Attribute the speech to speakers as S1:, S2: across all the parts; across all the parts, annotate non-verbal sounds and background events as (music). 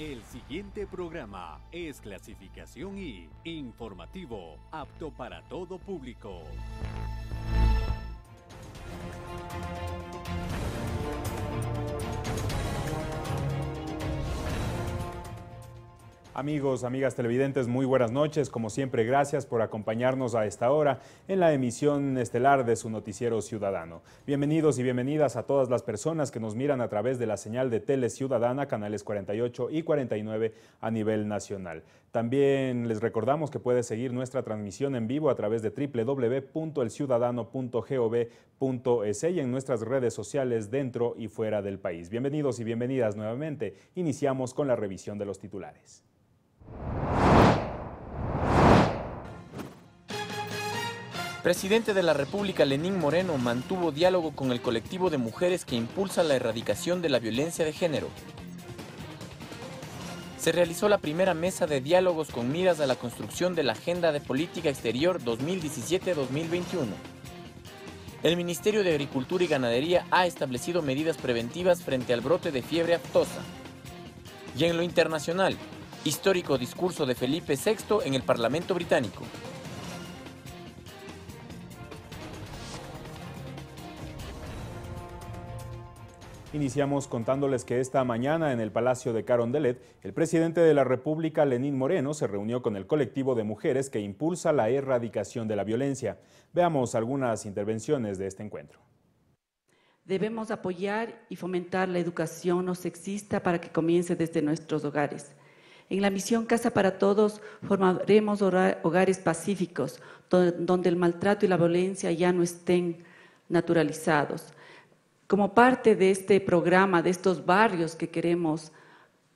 S1: El siguiente programa es clasificación y informativo, apto para todo público.
S2: Amigos, amigas televidentes, muy buenas noches. Como siempre, gracias por acompañarnos a esta hora en la emisión estelar de su noticiero ciudadano. Bienvenidos y bienvenidas a todas las personas que nos miran a través de la señal de Tele Ciudadana, canales 48 y 49 a nivel nacional. También les recordamos que puede seguir nuestra transmisión en vivo a través de www.elciudadano.gov.es y en nuestras redes sociales dentro y fuera del país. Bienvenidos y bienvenidas nuevamente. Iniciamos con la revisión de los titulares.
S3: Presidente de la República Lenín Moreno mantuvo diálogo con el colectivo de mujeres que impulsa la erradicación de la violencia de género. Se realizó la primera mesa de diálogos con miras a la construcción de la Agenda de Política Exterior 2017-2021. El Ministerio de Agricultura y Ganadería ha establecido medidas preventivas frente al brote de fiebre aftosa. Y en lo internacional, Histórico discurso de Felipe VI en el Parlamento británico.
S2: Iniciamos contándoles que esta mañana en el Palacio de Carondelet, el presidente de la República, Lenín Moreno, se reunió con el colectivo de mujeres que impulsa la erradicación de la violencia. Veamos algunas intervenciones de este encuentro.
S4: Debemos apoyar y fomentar la educación no sexista para que comience desde nuestros hogares. En la misión Casa para Todos formaremos hogares pacíficos, donde el maltrato y la violencia ya no estén naturalizados. Como parte de este programa, de estos barrios que queremos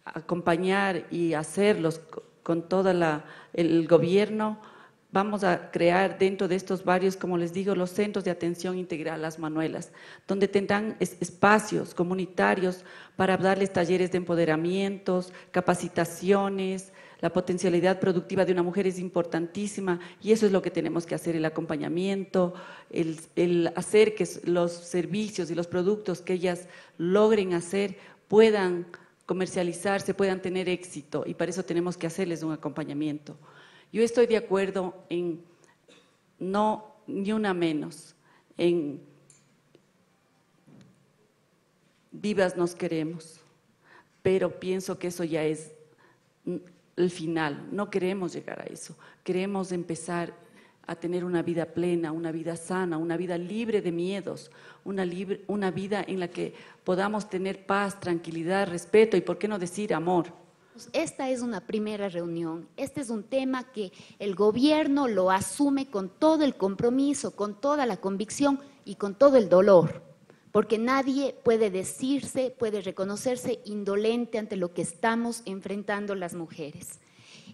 S4: acompañar y hacerlos con todo el gobierno, Vamos a crear dentro de estos barrios, como les digo, los centros de atención integral, las manuelas, donde tendrán espacios comunitarios para darles talleres de empoderamientos, capacitaciones. La potencialidad productiva de una mujer es importantísima y eso es lo que tenemos que hacer, el acompañamiento, el, el hacer que los servicios y los productos que ellas logren hacer puedan comercializarse, puedan tener éxito y para eso tenemos que hacerles un acompañamiento. Yo estoy de acuerdo en no ni una menos, en vivas nos queremos, pero pienso que eso ya es el final, no queremos llegar a eso, queremos empezar a tener una vida plena, una vida sana, una vida libre de miedos, una, una vida en la que podamos tener paz, tranquilidad, respeto y, ¿por qué no decir, amor?
S5: Esta es una primera reunión. Este es un tema que el gobierno lo asume con todo el compromiso, con toda la convicción y con todo el dolor, porque nadie puede decirse, puede reconocerse indolente ante lo que estamos enfrentando las mujeres.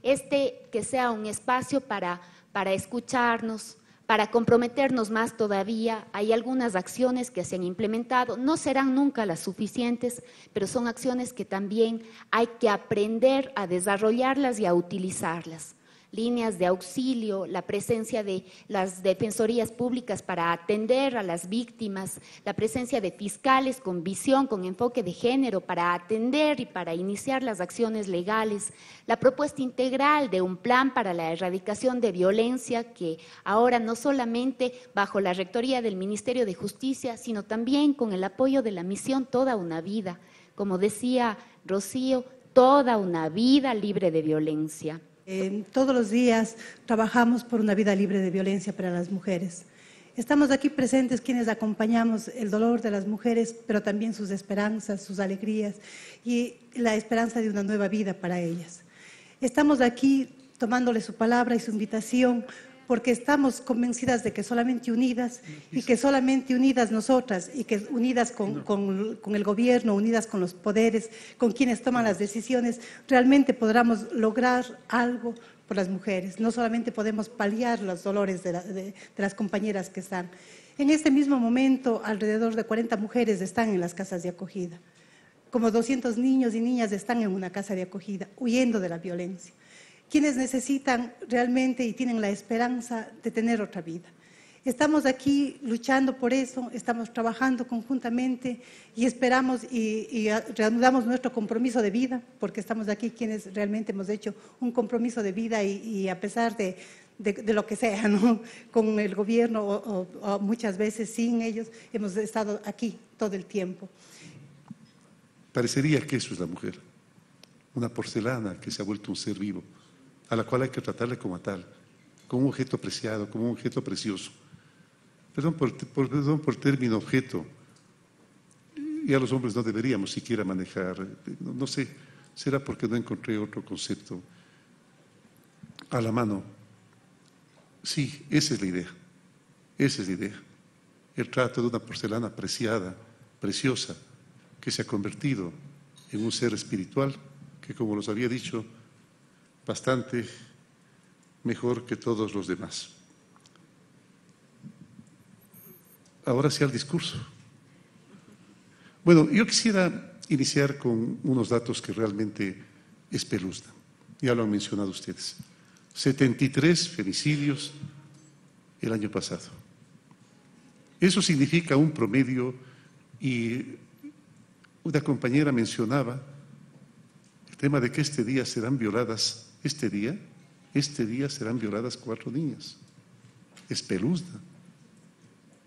S5: Este que sea un espacio para, para escucharnos, para comprometernos más todavía, hay algunas acciones que se han implementado, no serán nunca las suficientes, pero son acciones que también hay que aprender a desarrollarlas y a utilizarlas líneas de auxilio, la presencia de las defensorías públicas para atender a las víctimas, la presencia de fiscales con visión, con enfoque de género para atender y para iniciar las acciones legales, la propuesta integral de un plan para la erradicación de violencia que ahora no solamente bajo la rectoría del Ministerio de Justicia, sino también con el apoyo de la misión Toda una vida, como decía Rocío, toda una vida libre de violencia
S6: todos los días trabajamos por una vida libre de violencia para las mujeres. Estamos aquí presentes quienes acompañamos el dolor de las mujeres, pero también sus esperanzas, sus alegrías y la esperanza de una nueva vida para ellas. Estamos aquí tomándole su palabra y su invitación porque estamos convencidas de que solamente unidas y que solamente unidas nosotras y que unidas con, el gobierno, unidas con los poderes, con quienes toman las decisiones, realmente podremos lograr algo por las mujeres. No solamente podemos paliar los dolores de, de las compañeras que están. En este mismo momento, alrededor de 40 mujeres están en las casas de acogida. Como 200 niños y niñas están en una casa de acogida, huyendo de la violencia quienes necesitan realmente y tienen la esperanza de tener otra vida. Estamos aquí luchando por eso, estamos trabajando conjuntamente y esperamos y, reanudamos nuestro compromiso de vida, porque estamos aquí quienes realmente hemos hecho un compromiso de vida y, a pesar de, lo que sea, ¿no? (laughs) con el gobierno o, muchas veces sin ellos, hemos estado aquí todo el tiempo.
S7: Parecería que eso es la mujer, una porcelana que se ha vuelto un ser vivo, a la cual hay que tratarle como tal, como un objeto preciado, como un objeto precioso Perdón por, perdón por término objeto. Y a los hombres no deberíamos siquiera manejar, no, sé, será porque no encontré otro concepto a la mano. Sí, esa es la idea, esa es la idea. El trato de una porcelana preciada, preciosa, que se ha convertido en un ser espiritual que, como los había dicho, bastante mejor que todos los demás. Ahora sí al discurso. Bueno, yo quisiera iniciar con unos datos que realmente espeluznan. Ya lo han mencionado ustedes. 73 femicidios el año pasado. Eso significa un promedio y una compañera mencionaba el tema de que este día serán violadas, este día, este día serán violadas cuatro niñas. Espeluzna.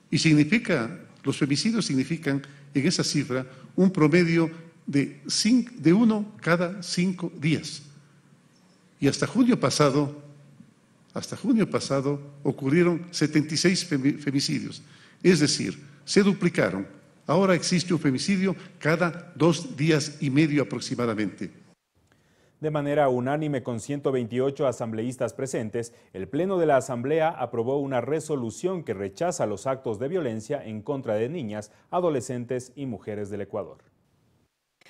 S7: Y significa, los femicidios significan en esa cifra un promedio de, de uno cada cinco días. Y hasta junio pasado, hasta junio pasado ocurrieron 76 femicidios. Es decir, se duplicaron. Ahora existe un femicidio cada dos días y medio aproximadamente.
S8: De manera unánime con 128 asambleístas presentes, el Pleno de la Asamblea aprobó una resolución que rechaza los actos de violencia en contra de niñas, adolescentes y mujeres del Ecuador.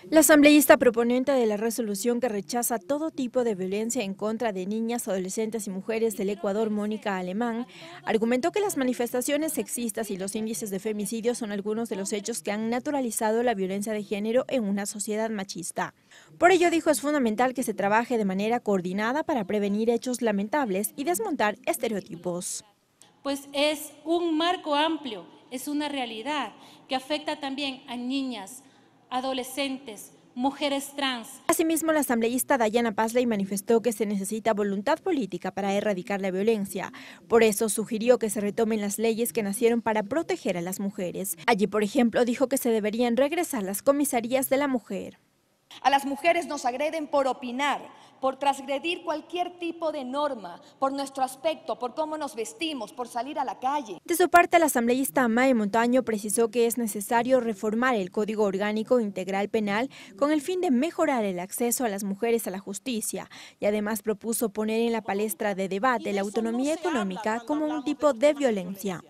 S9: La asambleísta proponente de la resolución que rechaza todo tipo de violencia en contra de niñas, adolescentes y mujeres del Ecuador, Mónica Alemán, argumentó que las manifestaciones sexistas y los índices de femicidio son algunos de los hechos que han naturalizado la violencia de género en una sociedad machista. Por ello, dijo, es fundamental que se trabaje de manera coordinada para prevenir hechos lamentables y desmontar estereotipos.
S10: Pues es un marco amplio, es una realidad que afecta también a niñas, adolescentes, mujeres trans.
S9: Asimismo, la asambleísta Dayana Pazley manifestó que se necesita voluntad política para erradicar la violencia. Por eso sugirió que se retomen las leyes que nacieron para proteger a las mujeres. Allí, por ejemplo, dijo que se deberían regresar las comisarías de la mujer.
S11: A las mujeres nos agreden por opinar, por transgredir cualquier tipo de norma, por nuestro aspecto, por cómo nos vestimos, por salir a la calle.
S9: De su parte, la asambleísta Mae Montaño precisó que es necesario reformar el Código Orgánico Integral Penal con el fin de mejorar el acceso a las mujeres a la justicia y además propuso poner en la palestra de debate la autonomía económica como un tipo de violencia.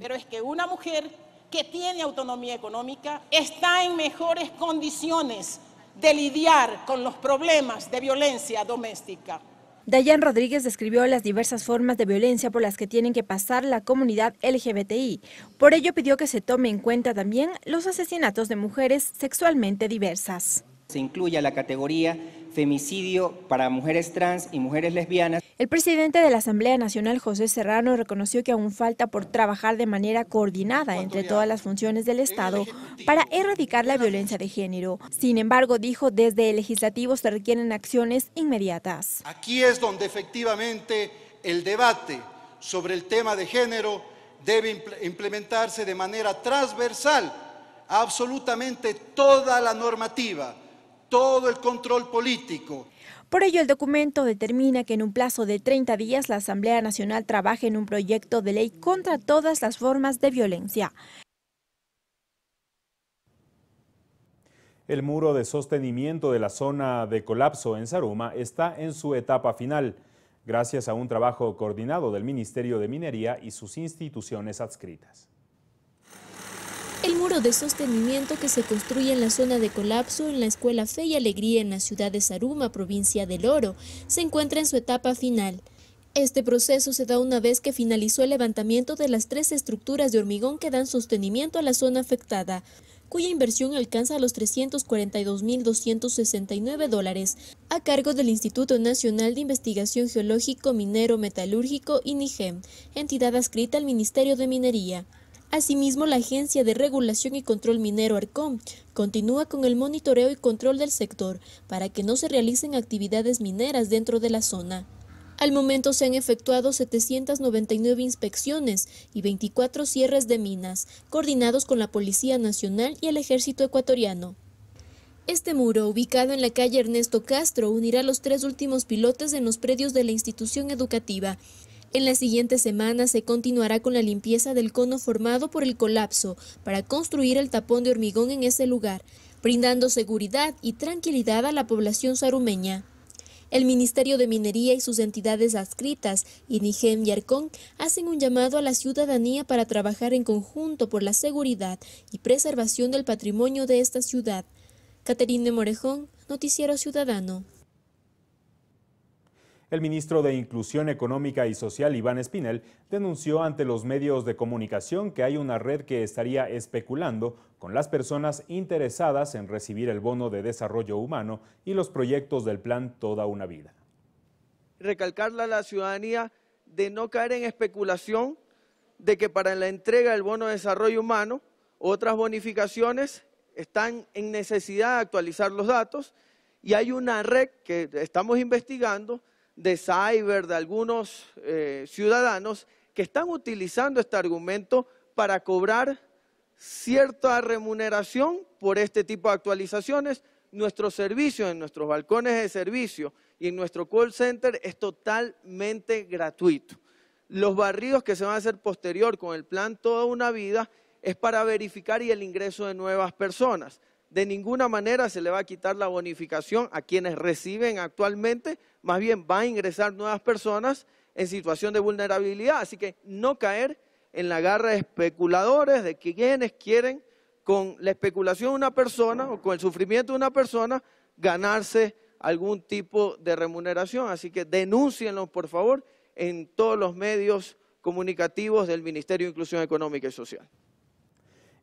S12: Pero es que una mujer que tiene autonomía económica está en mejores condiciones de lidiar con los problemas de violencia doméstica.
S9: Dayan Rodríguez describió las diversas formas de violencia por las que tienen que pasar la comunidad LGBTI. Por ello pidió que se tome en cuenta también los asesinatos de mujeres sexualmente diversas.
S13: Se incluye la categoría femicidio para mujeres trans y mujeres lesbianas.
S9: El presidente de la Asamblea Nacional, José Serrano, reconoció que aún falta por trabajar de manera coordinada entre todas las funciones del Estado para erradicar la violencia de género. Sin embargo, dijo, desde el legislativo se requieren acciones inmediatas.
S14: Aquí es donde efectivamente el debate sobre el tema de género debe implementarse de manera transversal absolutamente toda la normativa todo el control político.
S9: Por ello, el documento determina que en un plazo de 30 días la Asamblea Nacional trabaje en un proyecto de ley contra todas las formas de violencia.
S8: El muro de sostenimiento de la zona de colapso en Saruma está en su etapa final, gracias a un trabajo coordinado del Ministerio de Minería y sus instituciones adscritas.
S15: El muro de sostenimiento que se construye en la zona de colapso en la Escuela Fe y Alegría en la ciudad de Saruma, provincia del Oro, se encuentra en su etapa final. Este proceso se da una vez que finalizó el levantamiento de las tres estructuras de hormigón que dan sostenimiento a la zona afectada. cuya inversión alcanza los 342.269 dólares, a cargo del Instituto Nacional de Investigación Geológico Minero Metalúrgico INIGEM, entidad adscrita al Ministerio de Minería. Asimismo, la Agencia de Regulación y Control Minero ARCOM continúa con el monitoreo y control del sector para que no se realicen actividades mineras dentro de la zona. Al momento se han efectuado 799 inspecciones y 24 cierres de minas, coordinados con la Policía Nacional y el Ejército Ecuatoriano. Este muro, ubicado en la calle Ernesto Castro, unirá los tres últimos pilotes en los predios de la institución educativa en las siguientes semanas se continuará con la limpieza del cono formado por el colapso para construir el tapón de hormigón en ese lugar, brindando seguridad y tranquilidad a la población sarumeña. El Ministerio de Minería y sus entidades adscritas, INIGEM y ARCON, hacen un llamado a la ciudadanía para trabajar en conjunto por la seguridad y preservación del patrimonio de esta ciudad. Caterine Morejón, Noticiero Ciudadano.
S8: El ministro de Inclusión Económica y Social, Iván Espinel, denunció ante los medios de comunicación que hay una red que estaría especulando con las personas interesadas en recibir el bono de desarrollo humano y los proyectos del plan Toda una Vida.
S16: Recalcarle a la ciudadanía de no caer en especulación de que para la entrega del bono de desarrollo humano otras bonificaciones están en necesidad de actualizar los datos y hay una red que estamos investigando de cyber, de algunos eh, ciudadanos que están utilizando este argumento para cobrar cierta remuneración por este tipo de actualizaciones. Nuestro servicio, en nuestros balcones de servicio y en nuestro call center es totalmente gratuito. Los barridos que se van a hacer posterior con el plan Toda una Vida es para verificar y el ingreso de nuevas personas. De ninguna manera se le va a quitar la bonificación a quienes reciben actualmente, más bien va a ingresar nuevas personas en situación de vulnerabilidad. Así que no caer en la garra de especuladores, de quienes quieren con la especulación de una persona o con el sufrimiento de una persona ganarse algún tipo de remuneración. Así que denúncienlo, por favor, en todos los medios comunicativos del Ministerio de Inclusión Económica y Social.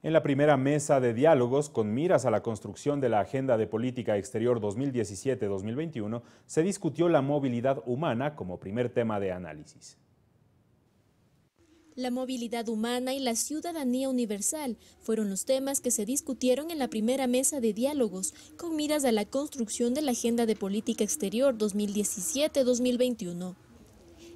S8: En la primera mesa de diálogos con miras a la construcción de la Agenda de Política Exterior 2017-2021, se discutió la movilidad humana como primer tema de análisis.
S15: La movilidad humana y la ciudadanía universal fueron los temas que se discutieron en la primera mesa de diálogos con miras a la construcción de la Agenda de Política Exterior 2017-2021.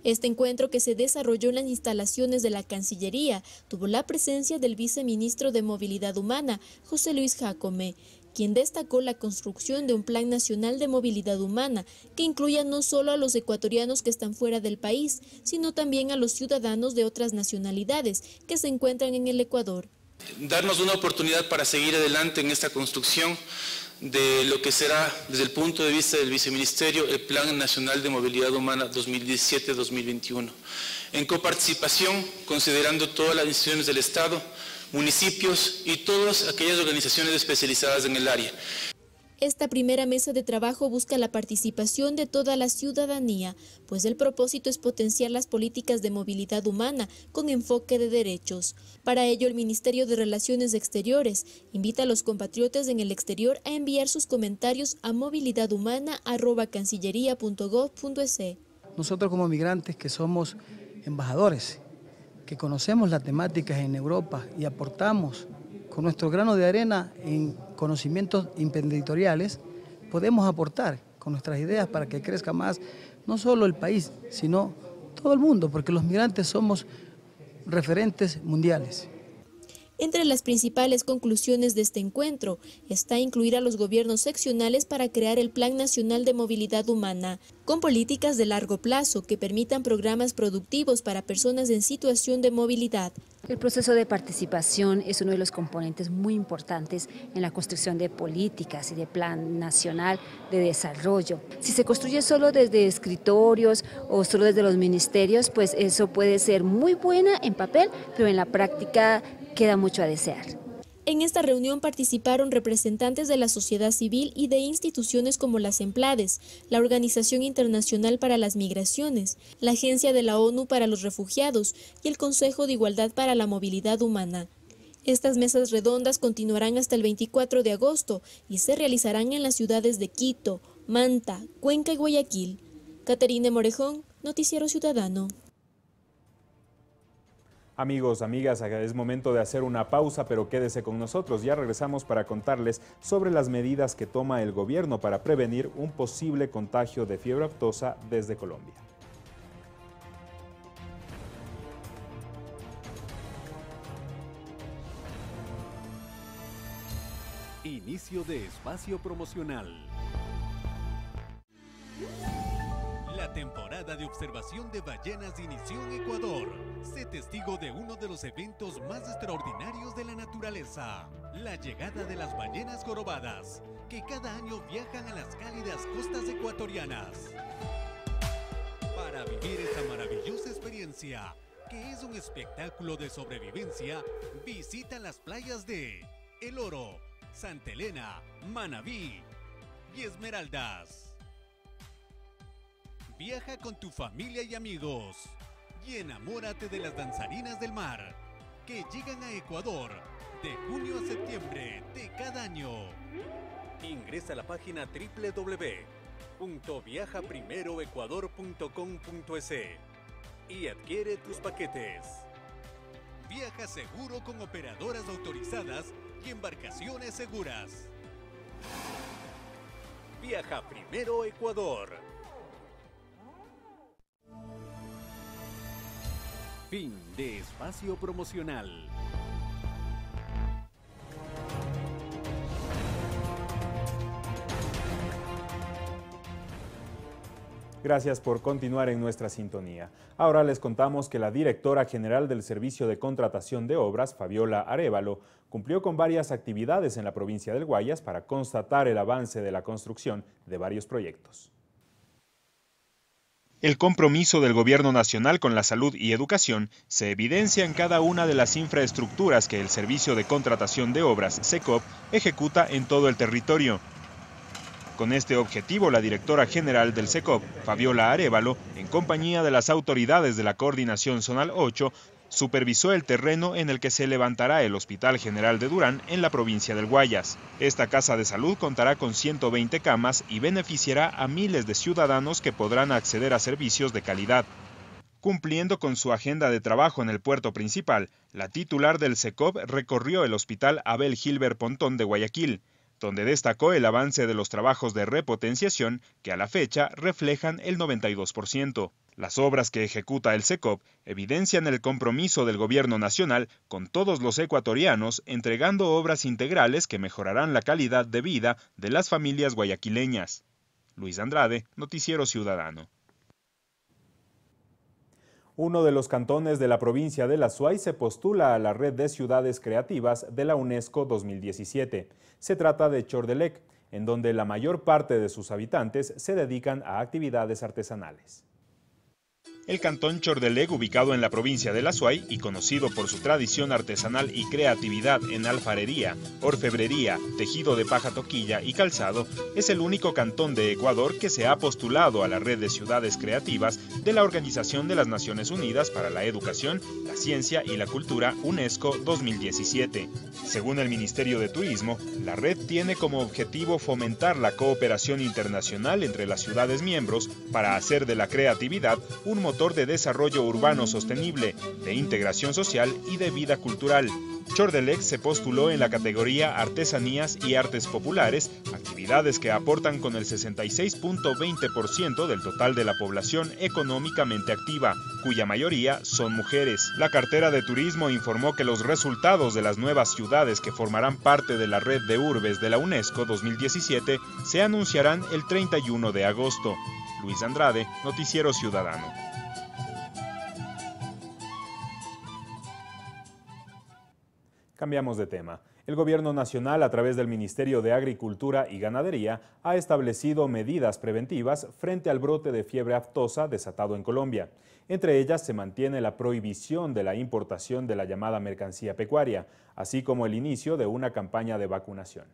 S15: Este encuentro que se desarrolló en las instalaciones de la Cancillería tuvo la presencia del viceministro de Movilidad Humana, José Luis Jacome, quien destacó la construcción de un Plan Nacional de Movilidad Humana que incluya no solo a los ecuatorianos que están fuera del país, sino también a los ciudadanos de otras nacionalidades que se encuentran en el Ecuador.
S17: Darnos una oportunidad para seguir adelante en esta construcción de lo que será, desde el punto de vista del Viceministerio, el Plan Nacional de Movilidad Humana 2017-2021. En coparticipación, considerando todas las instituciones del Estado, municipios y todas aquellas organizaciones especializadas en el área.
S15: Esta primera mesa de trabajo busca la participación de toda la ciudadanía, pues el propósito es potenciar las políticas de movilidad humana con enfoque de derechos. Para ello, el Ministerio de Relaciones Exteriores invita a los compatriotas en el exterior a enviar sus comentarios a movilidadhumana.cancillería.gov.es.
S18: Nosotros como migrantes que somos embajadores, que conocemos las temáticas en Europa y aportamos con nuestro grano de arena en conocimientos imprenditoriales, podemos aportar con nuestras ideas para que crezca más no solo el país, sino todo el mundo, porque los migrantes somos referentes mundiales.
S15: Entre las principales conclusiones de este encuentro está incluir a los gobiernos seccionales para crear el Plan Nacional de Movilidad Humana, con políticas de largo plazo que permitan programas productivos para personas en situación de movilidad.
S19: El proceso de participación es uno de los componentes muy importantes en la construcción de políticas y de plan nacional de desarrollo. Si se construye solo desde escritorios o solo desde los ministerios, pues eso puede ser muy buena en papel, pero en la práctica queda mucho a desear.
S15: En esta reunión participaron representantes de la sociedad civil y de instituciones como las EMPLADES, la Organización Internacional para las Migraciones, la Agencia de la ONU para los Refugiados y el Consejo de Igualdad para la Movilidad Humana. Estas mesas redondas continuarán hasta el 24 de agosto y se realizarán en las ciudades de Quito, Manta, Cuenca y Guayaquil. Caterine Morejón, Noticiero Ciudadano.
S8: Amigos, amigas, es momento de hacer una pausa, pero quédese con nosotros. Ya regresamos para contarles sobre las medidas que toma el gobierno para prevenir un posible contagio de fiebre aftosa desde Colombia.
S1: Inicio de espacio promocional. La temporada de observación de ballenas inició en Ecuador. Sé testigo de uno de los eventos más extraordinarios de la naturaleza, la llegada de las ballenas jorobadas, que cada año viajan a las cálidas costas ecuatorianas. Para vivir esta maravillosa experiencia, que es un espectáculo de sobrevivencia, visita las playas de El Oro, Santa Elena, Manabí y Esmeraldas. Viaja con tu familia y amigos y enamórate de las danzarinas del mar que llegan a Ecuador de junio a septiembre de cada año. Ingresa a la página www.viajaprimeroecuador.com.es y adquiere tus paquetes. Viaja seguro con operadoras autorizadas y embarcaciones seguras. Viaja primero Ecuador. Fin de espacio promocional.
S8: Gracias por continuar en nuestra sintonía. Ahora les contamos que la directora general del Servicio de Contratación de Obras, Fabiola Arevalo, cumplió con varias actividades en la provincia del Guayas para constatar el avance de la construcción de varios proyectos.
S2: El compromiso del Gobierno Nacional con la salud y educación se evidencia en cada una de las infraestructuras que el Servicio de Contratación de Obras, SECOP, ejecuta en todo el territorio. Con este objetivo, la directora general del SECOP, Fabiola Arevalo, en compañía de las autoridades de la Coordinación Zonal 8, supervisó el terreno en el que se levantará el Hospital General de Durán en la provincia del Guayas. Esta casa de salud contará con 120 camas y beneficiará a miles de ciudadanos que podrán acceder a servicios de calidad. Cumpliendo con su agenda de trabajo en el puerto principal, la titular del SECOP recorrió el Hospital Abel Gilbert Pontón de Guayaquil, donde destacó el avance de los trabajos de repotenciación que a la fecha reflejan el 92%. Las obras que ejecuta el SECOP evidencian el compromiso del gobierno nacional con todos los ecuatorianos entregando obras integrales que mejorarán la calidad de vida de las familias guayaquileñas. Luis Andrade, Noticiero Ciudadano.
S8: Uno de los cantones de la provincia de La Suay se postula a la red de ciudades creativas de la UNESCO 2017. Se trata de Chordelec, en donde la mayor parte de sus habitantes se dedican a actividades artesanales.
S2: El cantón Chordeleg, ubicado en la provincia de La Suay y conocido por su tradición artesanal y creatividad en alfarería, orfebrería, tejido de paja toquilla y calzado, es el único cantón de Ecuador que se ha postulado a la red de ciudades creativas de la Organización de las Naciones Unidas para la Educación, la Ciencia y la Cultura UNESCO 2017. Según el Ministerio de Turismo, la red tiene como objetivo fomentar la cooperación internacional entre las ciudades miembros para hacer de la creatividad un de desarrollo urbano sostenible, de integración social y de vida cultural. Chordelec se postuló en la categoría Artesanías y Artes Populares, actividades que aportan con el 66.20% del total de la población económicamente activa, cuya mayoría son mujeres. La cartera de turismo informó que los resultados de las nuevas ciudades que formarán parte de la red de urbes de la UNESCO 2017 se anunciarán el 31 de agosto. Luis Andrade, Noticiero Ciudadano.
S8: Cambiamos de tema. El Gobierno Nacional, a través del Ministerio de Agricultura y Ganadería, ha establecido medidas preventivas frente al brote de fiebre aftosa desatado en Colombia. Entre ellas se mantiene la prohibición de la importación de la llamada mercancía pecuaria, así como el inicio de una campaña de vacunación.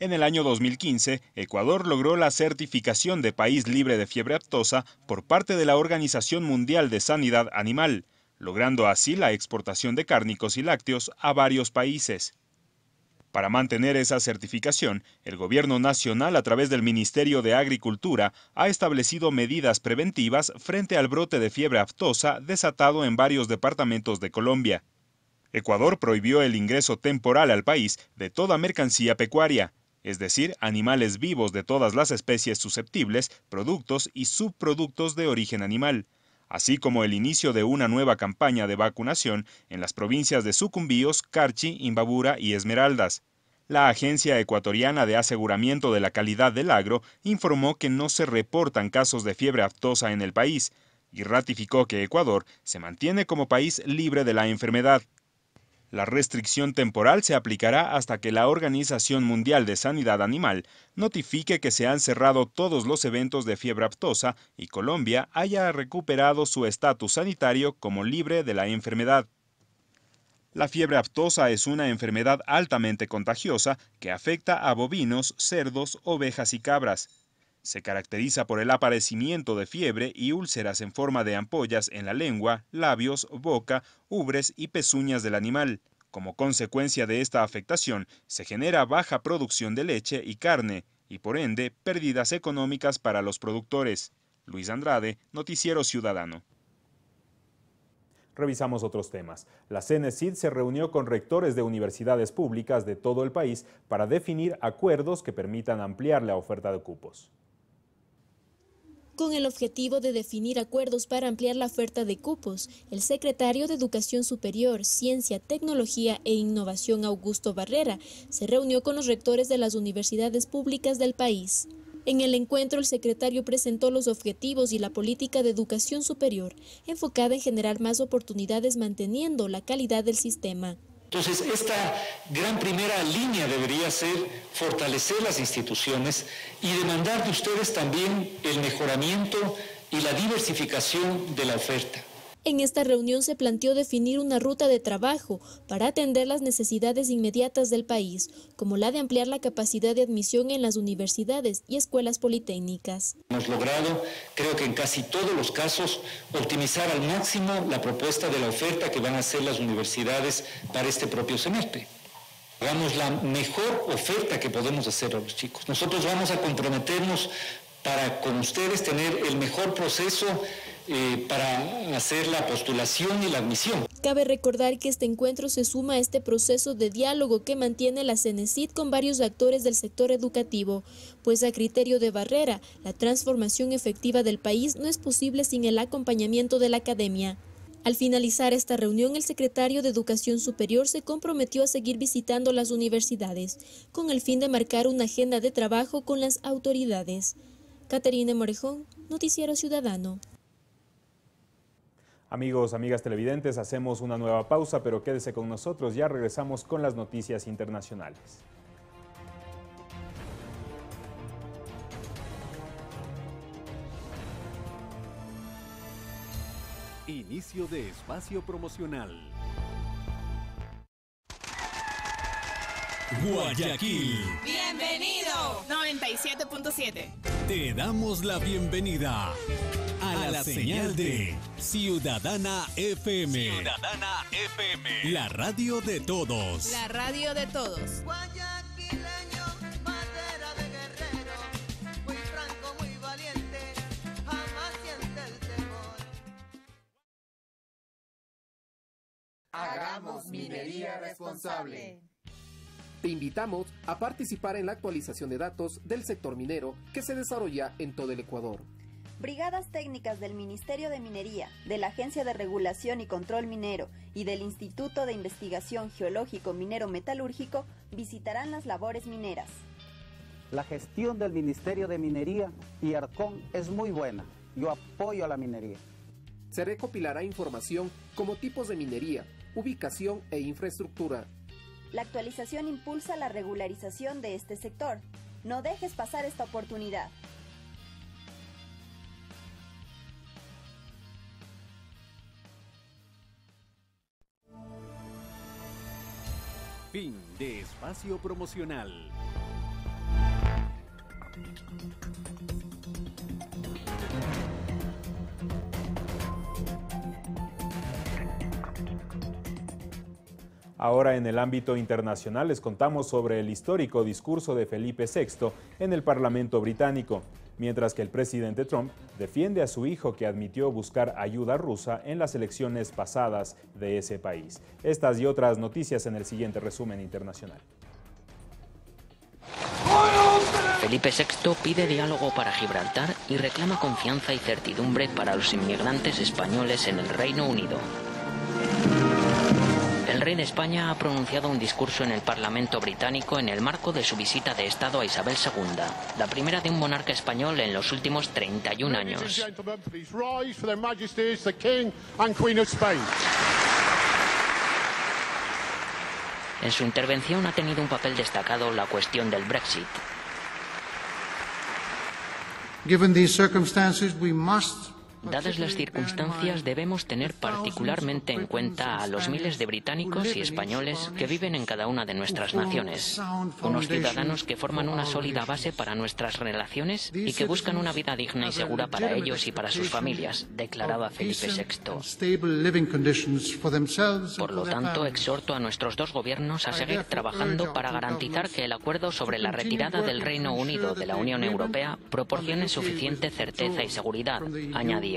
S2: En el año 2015, Ecuador logró la certificación de país libre de fiebre aftosa por parte de la Organización Mundial de Sanidad Animal. Logrando así la exportación de cárnicos y lácteos a varios países. Para mantener esa certificación, el Gobierno Nacional, a través del Ministerio de Agricultura, ha establecido medidas preventivas frente al brote de fiebre aftosa desatado en varios departamentos de Colombia. Ecuador prohibió el ingreso temporal al país de toda mercancía pecuaria, es decir, animales vivos de todas las especies susceptibles, productos y subproductos de origen animal, así como el inicio de una nueva campaña de vacunación en las provincias de Sucumbíos, Carchi, Imbabura y Esmeraldas. La Agencia Ecuatoriana de Aseguramiento de la Calidad del Agro informó que no se reportan casos de fiebre aftosa en el país y ratificó que Ecuador se mantiene como país libre de la enfermedad. La restricción temporal se aplicará hasta que la Organización Mundial de Sanidad Animal notifique que se han cerrado todos los eventos de fiebre aftosa y Colombia haya recuperado su estatus sanitario como libre de la enfermedad. La fiebre aftosa es una enfermedad altamente contagiosa que afecta a bovinos, cerdos, ovejas y cabras. Se caracteriza por el aparecimiento de fiebre y úlceras en forma de ampollas en la lengua, labios, boca, ubres y pezuñas del animal. Como consecuencia de esta afectación, se genera baja producción de leche y carne, y por ende pérdidas económicas para los productores. Luis Andrade, Noticiero Ciudadano.
S8: Revisamos otros temas. La CENESID se reunió con rectores de universidades públicas de todo el país para definir acuerdos que permitan ampliar la oferta de cupos
S15: con el objetivo de definir acuerdos para ampliar la oferta de cupos. El secretario de Educación Superior, Ciencia, Tecnología e Innovación, Augusto Barrera, se reunió con los rectores de las universidades públicas del país. En el encuentro, el secretario presentó los objetivos y la política de educación superior, enfocada en generar más oportunidades manteniendo la calidad del sistema.
S20: Entonces, esta gran primera línea debería ser fortalecer las instituciones y demandar de ustedes también el mejoramiento y la diversificación de la oferta.
S15: En esta reunión se planteó definir una ruta de trabajo para atender las necesidades inmediatas del país, como la de ampliar la capacidad de admisión en las universidades y escuelas politécnicas.
S20: Hemos logrado, creo que en casi todos los casos, optimizar al máximo la propuesta de la oferta que van a hacer las universidades para este propio semestre. Hagamos la mejor oferta que podemos hacer a los chicos. Nosotros vamos a comprometernos para con ustedes tener el mejor proceso eh, para hacer la postulación y la admisión.
S15: Cabe recordar que este encuentro se suma a este proceso de diálogo que mantiene la CENESID con varios actores del sector educativo, pues a criterio de Barrera, la transformación efectiva del país no es posible sin el acompañamiento de la academia. Al finalizar esta reunión, el secretario de Educación Superior se comprometió a seguir visitando las universidades, con el fin de marcar una agenda de trabajo con las autoridades. Caterina Morejón, Noticiero Ciudadano.
S8: Amigos, amigas televidentes, hacemos una nueva pausa, pero quédese con nosotros, ya regresamos con las noticias internacionales.
S1: Inicio de espacio promocional. Guayaquil.
S21: Bienvenido. 97.7.
S1: Te damos la bienvenida la, señal, de Ciudadana FM. Ciudadana FM. La radio de todos.
S21: La radio de todos.
S22: Hagamos minería responsable. Te invitamos a participar en la actualización de datos del sector minero que se desarrolla en todo el Ecuador.
S23: Brigadas técnicas del Ministerio de Minería, de la Agencia de Regulación y Control Minero y del Instituto de Investigación Geológico Minero Metalúrgico visitarán las labores mineras.
S24: La gestión del Ministerio de Minería y Arcón es muy buena. Yo apoyo a la minería.
S22: Se recopilará información como tipos de minería, ubicación e infraestructura.
S23: La actualización impulsa la regularización de este sector. No dejes pasar esta oportunidad.
S1: Fin de espacio promocional.
S8: Ahora en el ámbito internacional les contamos sobre el histórico discurso de Felipe VI en el Parlamento británico mientras que el presidente Trump defiende a su hijo que admitió buscar ayuda rusa en las elecciones pasadas de ese país. Estas y otras noticias en el siguiente resumen internacional.
S25: Felipe VI pide diálogo para Gibraltar y reclama confianza y certidumbre para los inmigrantes españoles en el Reino Unido. El rey de España ha pronunciado un discurso en el Parlamento británico en el marco de su visita de Estado a Isabel II, la primera de un monarca español en los últimos 31 años. En su intervención ha tenido un papel destacado la cuestión del Brexit.
S26: Given these circumstances, we must
S25: Dadas las circunstancias, debemos tener particularmente en cuenta a los miles de británicos y españoles que viven en cada una de nuestras naciones, unos ciudadanos que forman una sólida base para nuestras relaciones y que buscan una vida digna y segura para ellos y para sus familias, declaraba Felipe VI. Por lo tanto, exhorto a nuestros dos gobiernos a seguir trabajando para garantizar que el acuerdo sobre la retirada del Reino Unido de la Unión Europea proporcione suficiente certeza y seguridad, añadía.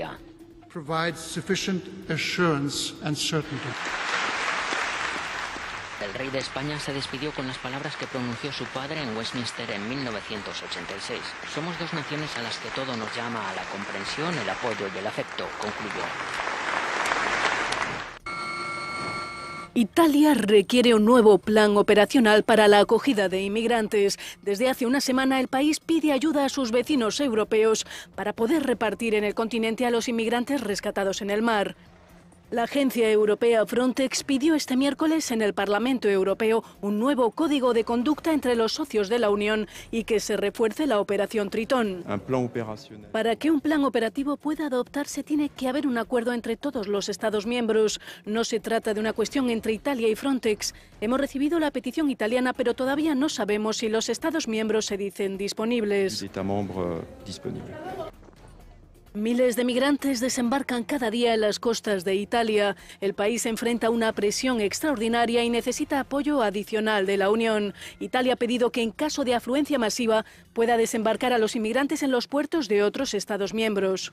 S25: El rey de España se despidió con las palabras que pronunció su padre en Westminster en 1986. Somos dos naciones a las que todo nos llama a la comprensión, el apoyo y el afecto, concluyó.
S27: Italia requiere un nuevo plan operacional para la acogida de inmigrantes. Desde hace una semana el país pide ayuda a sus vecinos europeos para poder repartir en el continente a los inmigrantes rescatados en el mar. La agencia europea Frontex pidió este miércoles en el Parlamento Europeo un nuevo código de conducta entre los socios de la Unión y que se refuerce la operación Tritón. Para que un plan operativo pueda adoptarse tiene que haber un acuerdo entre todos los Estados miembros. No se trata de una cuestión entre Italia y Frontex. Hemos recibido la petición italiana, pero todavía no sabemos si los Estados miembros se dicen disponibles. Miles de migrantes desembarcan cada día en las costas de Italia. El país enfrenta una presión extraordinaria y necesita apoyo adicional de la Unión. Italia ha pedido que en caso de afluencia masiva pueda desembarcar a los inmigrantes en los puertos de otros Estados miembros.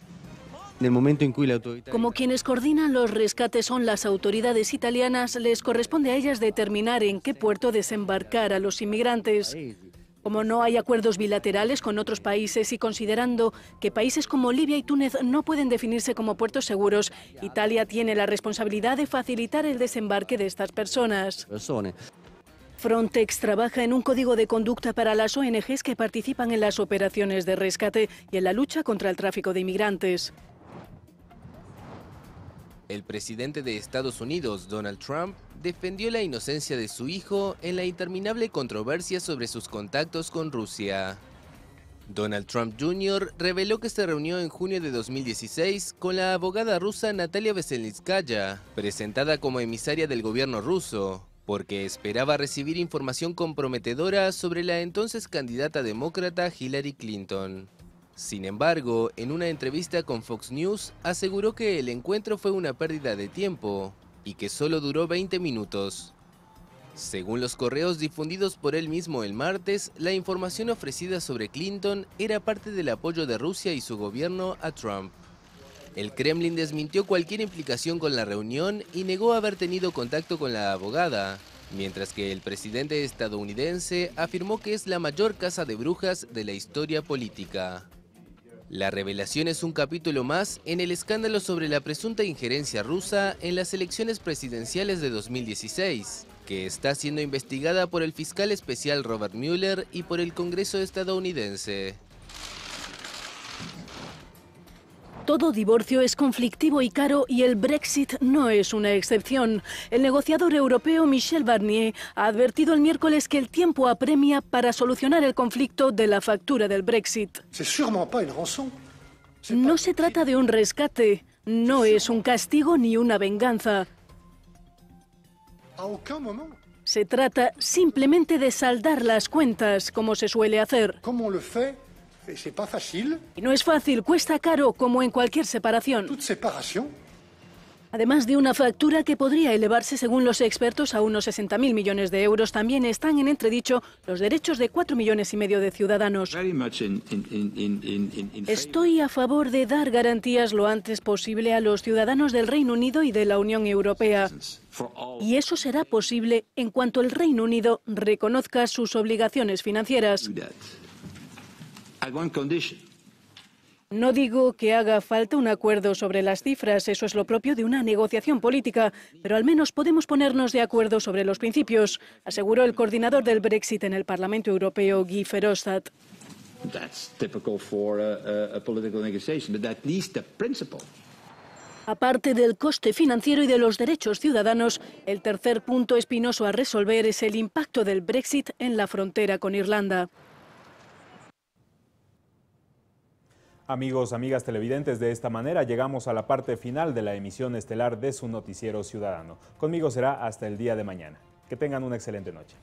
S28: En el momento en que la
S27: Como quienes coordinan los rescates son las autoridades italianas, les corresponde a ellas determinar en qué puerto desembarcar a los inmigrantes. Como no hay acuerdos bilaterales con otros países y considerando que países como Libia y Túnez no pueden definirse como puertos seguros, Italia tiene la responsabilidad de facilitar el desembarque de estas personas. Frontex trabaja en un código de conducta para las ONGs que participan en las operaciones de rescate y en la lucha contra el tráfico de inmigrantes.
S29: El presidente de Estados Unidos, Donald Trump, defendió la inocencia de su hijo en la interminable controversia sobre sus contactos con Rusia. Donald Trump Jr. reveló que se reunió en junio de 2016 con la abogada rusa Natalia Veselnitskaya, presentada como emisaria del gobierno ruso, porque esperaba recibir información comprometedora sobre la entonces candidata demócrata Hillary Clinton. Sin embargo, en una entrevista con Fox News, aseguró que el encuentro fue una pérdida de tiempo y que solo duró 20 minutos. Según los correos difundidos por él mismo el martes, la información ofrecida sobre Clinton era parte del apoyo de Rusia y su gobierno a Trump. El Kremlin desmintió cualquier implicación con la reunión y negó haber tenido contacto con la abogada, mientras que el presidente estadounidense afirmó que es la mayor caza de brujas de la historia política. La revelación es un capítulo más en el escándalo sobre la presunta injerencia rusa en las elecciones presidenciales de 2016, que está siendo investigada por el fiscal especial Robert Mueller y por el Congreso estadounidense.
S27: Todo divorcio es conflictivo y caro y el Brexit no es una excepción. El negociador europeo Michel Barnier ha advertido el miércoles que el tiempo apremia para solucionar el conflicto de la factura del Brexit. No se trata de un rescate, no es un castigo ni una venganza. Se trata simplemente de saldar las cuentas, como se suele hacer. Y no es fácil, cuesta caro, como en cualquier separación.
S26: separación
S27: Además de una factura que podría elevarse, según los expertos, a unos 60.000 millones de euros, también están en entredicho los derechos de 4 millones y medio de ciudadanos. Estoy a favor de dar garantías lo antes posible a los ciudadanos del Reino Unido y de la Unión Europea. Y eso será posible en cuanto el Reino Unido reconozca sus obligaciones financieras. No digo que haga falta un acuerdo sobre las cifras, eso es lo propio de una negociación política, pero al menos podemos ponernos de acuerdo sobre los principios, aseguró el coordinador del Brexit en el Parlamento Europeo, Guy Verhofstadt. Aparte del coste financiero y de los derechos ciudadanos, el tercer punto espinoso a resolver es el impacto del Brexit en la frontera con Irlanda.
S2: Amigos, amigas televidentes, de esta manera llegamos a la parte final de la emisión estelar de su noticiero ciudadano. Conmigo será hasta el día de mañana. Que tengan una excelente noche.